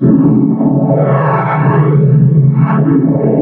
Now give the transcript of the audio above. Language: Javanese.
Thank you.